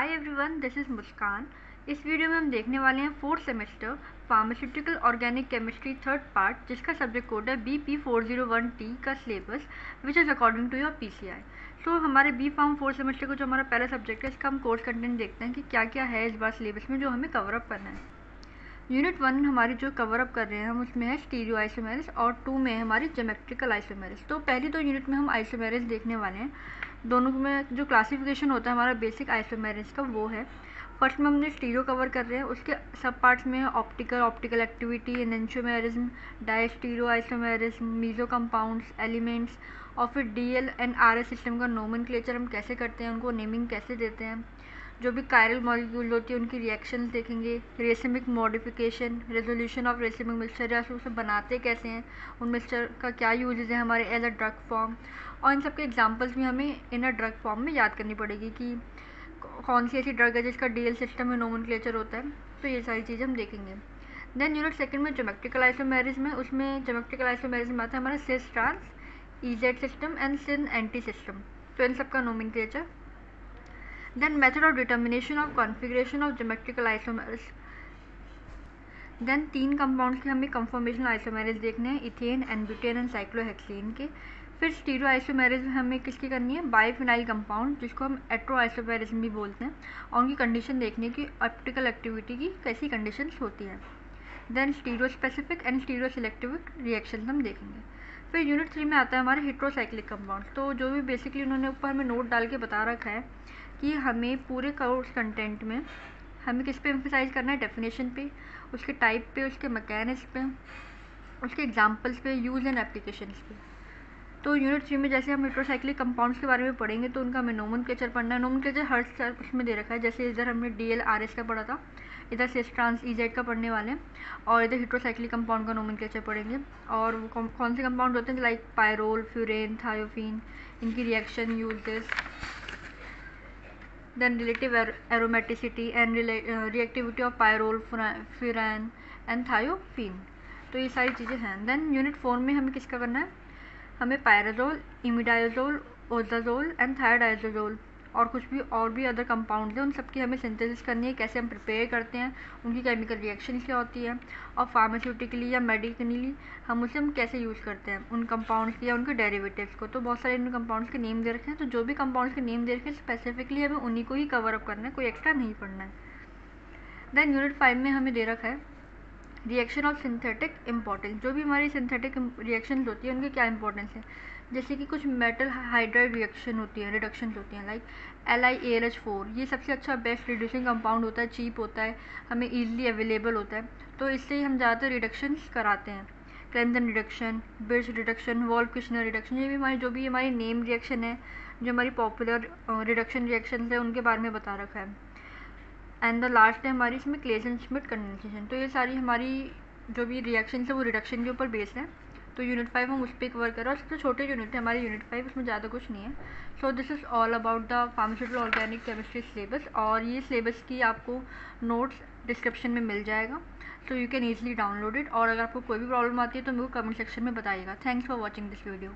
Hi everyone this is Muskan इस video में हम देखने वाले हैं fourth semester pharmaceutical organic chemistry third part जिसका सब्जेक्ट कोड है B P four zero one T का syllabus which is according to your PCI so आई सो हमारे बी फार्म फोर्थ सेमेस्टर का जो हमारा पहला सब्जेक्ट है, इसका हम कोर्स कंटेंट देखते हैं कि क्या क्या है इस बार सिलेबस में जो हमें कवर अप करना है। यूनिट वन हमारी जो कवर अप कर रहे हैं, हम उसमें है स्टीरियो आइसोमेरिस और टू में हमारी जोमेट्रिकल आइसोमेरिस तो पहली दो यूनिट में हम आइसोमेरिस देखने वाले हैं। दोनों में जो क्लासिफिकेशन होता है हमारा बेसिक आइसोमेरिज का, वो है। फ़र्स्ट में हमने स्टीरियो कवर कर रहे हैं, उसके सब पार्ट्स में optical optical activity enantiomerism diastereoisomerism meso compounds elements और फिर D L and R S system का नोमन हम कैसे करते हैं, उनको नेमिंग कैसे देते हैं। जो भी कायरल मॉलिक्यूल होती है, उनकी रिएक्शन देखेंगे। Racemic modification resolution of racemic mixture या उसे बनाते कैसे हैं, उन मिक्सचर का क्या यूजेज है हमारे एज अ ड्रग फॉर्म और इन सब के एग्जाम्पल्स भी हमें इन अ ड्रग फॉर्म में याद करनी पड़ेगी कि कौन सी ऐसी ड्रग है जिसका डी सिस्टम में नोमन होता है। तो ये सारी चीज़ें हम देखेंगे। देन यूनिट सेकंड में जोमेक्टिकल आइसोमेरिज में, उसमें जोमेक्टिकल आइसोमेरिज में आता है हमारा cis trans EZ system and syn anti system तो इन सब का नोमिन then method of determination of configuration of geometrical isomers. Then तीन कंपाउंड्स के हमें कंफर्मेशन आइसोमेरिज देखने हैं इथेन एनब्यूटेन एंड साइक्लोहेक्सेन के। फिर स्टीरो आइसोमेरिज हमें किसकी करनी है? बायोफिनाइल कंपाउंड जिसको हम एट्रो आइसोमेरिज्म भी बोलते हैं, और उनकी कंडीशन देखनी कि ऑप्टिकल एक्टिविटी की कैसी कंडीशंस होती है। Then stereospecific and stereoselective reaction हम देखेंगे। फिर यूनिट थ्री में आता है हमारे हिट्रोसाइक्लिक कंपाउंड तो जो भी बेसिकली उन्होंने ऊपर हमें नोट डाल के बता रखा है कि हमें पूरे कोर्स कंटेंट में हमें किस पे एम्फोसाइज करना है डेफिनेशन पे, उसके टाइप पे, उसके मैकेनिक्स पे, उसके एग्जांपल्स पे यूज़ एंड एप्लीकेशंस पे। तो यूनिट थ्री में जैसे हम हिट्रोसाइक्लिक कंपाउंड्स के बारे में पढ़ेंगे तो उनका हमें नोमन क्लेचर पढ़ना है। नोमन क्लेचर हर सर उसमें दे रखा है। जैसे इधर हमने डी एल आर एस का पढ़ा था, इधर से ट्रांस ई जेड का पढ़ने वाले हैं, और इधर हिट्रोसाइक्लिक कंपाउंड का नोमन क्लेचर पढ़ेंगे। और वो कौन से कंपाउंड होते हैं? लाइक पायरोल फ्यूरेन थायोफिन इनकी reaction use then relative ar aromaticity and uh, reactivity of pyrrol furan and thiophene तो ये सारी चीज़ें हैं देन यूनिट फोर में हमें किसका करना है हमें पायराजोल इमिडाइजोल ओजाजोल एंड थायोडाइजोजोल और कुछ भी, और भी अदर कंपाउंड हैं, उन सबकी हमें सिंथेसिस करनी है, कैसे हम प्रिपेयर करते हैं, उनकी केमिकल रिएक्शन क्या होती है, और फार्मास्यूटिकली या मेडिकली हम उसे हम कैसे यूज़ करते हैं, उन कंपाउंड्स की या उनके डेरिवेटिव्स को। तो बहुत सारे इन कंपाउंड्स के नेम दे रखे हैं तो जो भी कंपाउंड्स के नेम दे रखे हैं स्पेसिफिकली हमें उन्हीं को ही कवर अप करना है, कोई एक्स्ट्रा नहीं पढ़ना है। देन यूनिट फाइव में हमें दे रखा है रिएक्शन ऑफ़ सिंथेटिक इंपॉर्टेंस जो भी हमारी सिंथेटिक रिएक्शन होती है, उनके क्या इंपॉर्टेंस है? जैसे कि कुछ मेटल हाइड्राइड रिएक्शन होती है रिडक्शन होती हैं like L I A L H four ये सबसे अच्छा बेस्ट रिड्यूसिंग कंपाउंड होता है चीप होता है, हमें ईजिली अवेलेबल होता है। तो इससे हम ज़्यादातर रिडक्शन कराते हैं। Clemmensen reduction Birch reduction Wolff Kishner reduction ये भी हमारी, जो भी हमारी नेम रिएक्शन है, जो हमारी पॉपुलर रिडक्शन रिएक्शन है, उनके बारे में बता रखा है। एंड द लास्ट है हमारी, इसमें क्लेसन स्मिट कंडेंसेशन तो ये सारी हमारी जो भी रिएक्शन है, वो रिडक्शन के ऊपर बेस्ड है। तो यूनिट फाइव हम उस पर कवर कर। रहे और सबसे छोटे यूनिट है, हमारे यूनिट फाइव उसमें ज़्यादा कुछ नहीं है। So this is all about the pharmaceutical organic chemistry syllabus और ये सिलेबस की आपको नोट्स डिस्क्रिप्शन में मिल जाएगा। So you can easily download it और अगर आपको कोई भी प्रॉब्लम आती है तो मेरे को कमेंट सेक्शन में बताइएगा। Thanks for watching this video